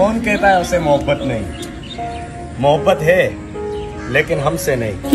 कौन कहता है उसे मोहब्बत नहीं? मोहब्बत है लेकिन हमसे नहीं।